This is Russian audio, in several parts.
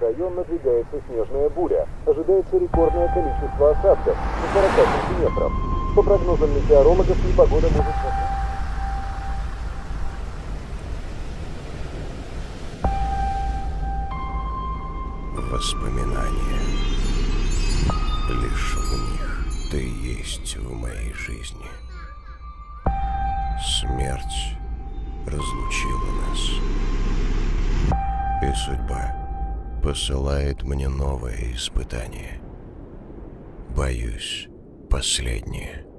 район надвигается снежная буря. Ожидается рекордное количество осадков до 40 сантиметров. По прогнозам метеорологов, непогода может... Воспоминания. Лишь в них ты есть в моей жизни. Смерть разлучила нас. И судьба посылает мне новое испытание. Боюсь, последнее.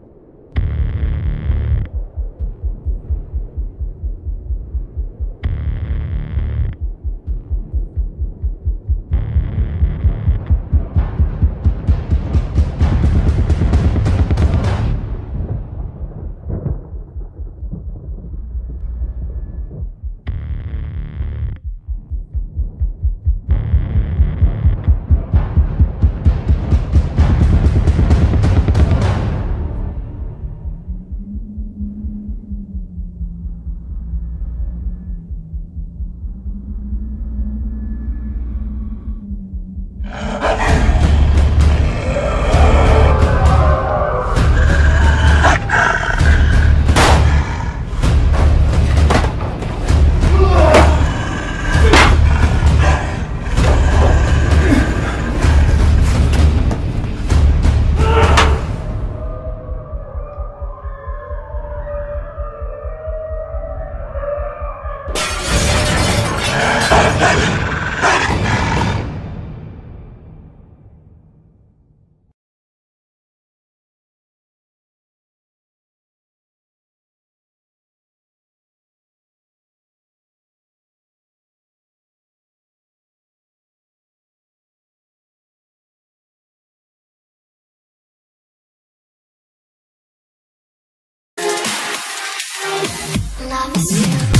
Yeah.